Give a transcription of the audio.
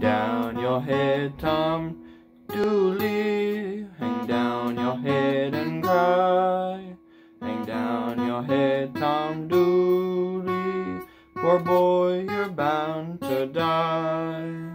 down your head, Tom Dooley. Hang down your head and cry. Hang down your head, Tom Dooley. Poor boy, you're bound to die.